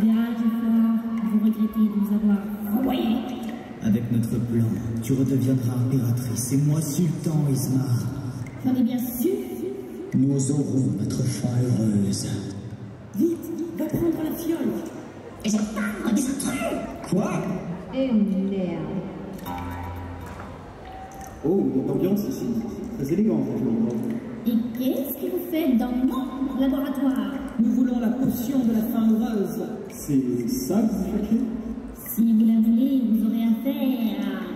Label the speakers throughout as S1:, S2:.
S1: Bien, Jafar, vous regrettez de nous avoir renvoyés.
S2: Avec notre plan, tu redeviendras impératrice et moi sultan, Ismar.
S1: J'en ai bien sûr.
S2: Nous aurons notre fin heureuse.
S1: Vite, va prendre la fiole.
S2: Et j'ai pas des intrus Quoi?
S3: Eh merde.
S4: Oh, il y a de l'ambiance ici. Très élégant, franchement.
S1: Et qu'est-ce que vous faites dans mon laboratoire?
S5: Nous voulons la potion de la fin.
S4: C'est ça que vous cherchez
S1: Si vous la voulez, vous aurez affaire. à...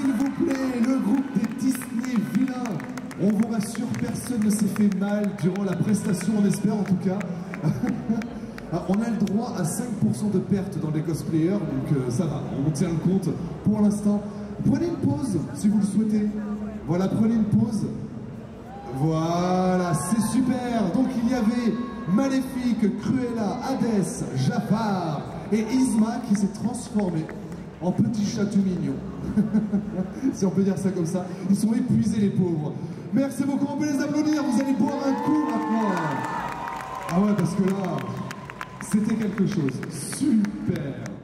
S6: s'il vous plaît, le groupe des Disney Vilains. On vous rassure, personne ne s'est fait mal durant la prestation, on espère en tout cas. Ah, on a le droit à 5% de perte dans les cosplayers, donc euh, ça va, on tient le compte pour l'instant. Prenez une pause si vous le souhaitez. Voilà, prenez une pause. Voilà, c'est super. Donc il y avait Maléfique, Cruella, Hadès, Jafar et Isma qui s'est transformé en petit chat tout mignon. si on peut dire ça comme ça. Ils sont épuisés les pauvres. Merci beaucoup, on peut les applaudir. Vous allez boire un coup maintenant. Ah ouais, parce que là, c'était quelque chose. Super.